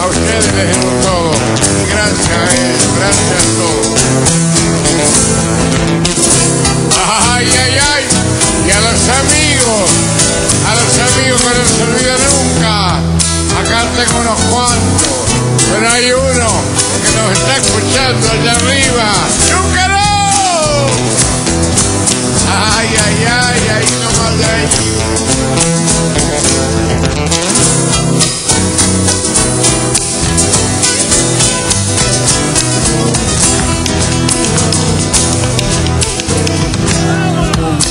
A ustedes les digo todo. Gracias, eh, gracias a todos. Ay, ay, ay. Y a los amigos, a los amigos que no se olvida nunca. Acá tengo unos cuantos, pero hay uno que nos está escuchando allá arriba.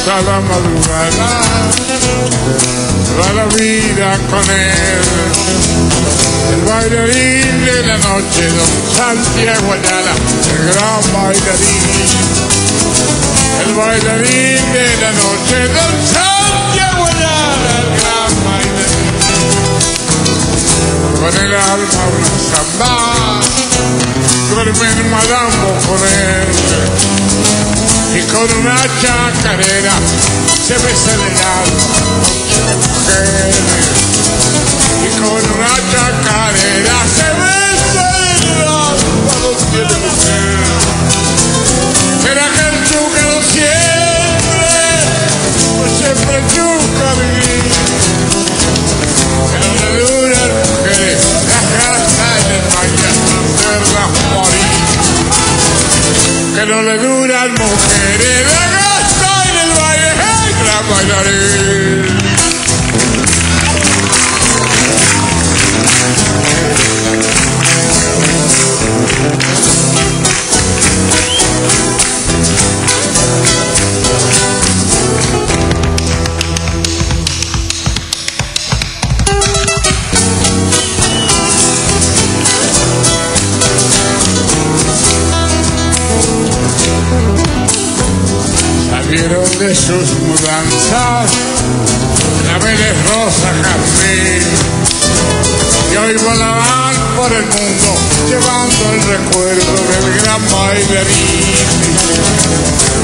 A la madrugada va la vida con él. El bailarín de la noche, don Santiago Ayala, el gran bailarín. El bailarín de la noche, don Santiago Ayala, el gran bailarín. Con el alma una samba, duerme madambo con él y con una chacarera se besa en el alma noche de mujeres y con una que no le duran mujeres. La gasta en el baile el gran bailarín sus mudanzas. Claveles rosa jazmín y hoy volarán por el mundo llevando el recuerdo del gran bailarín.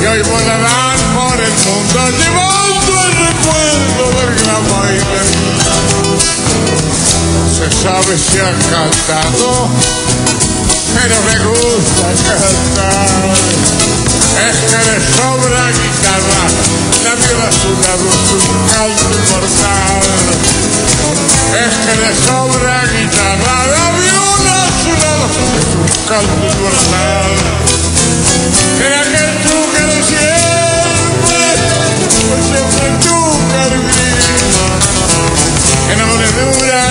Y hoy volarán por el mundo llevando el recuerdo del gran bailarín. Se sabe si han cantado pero me gusta cantar. Es que le sobra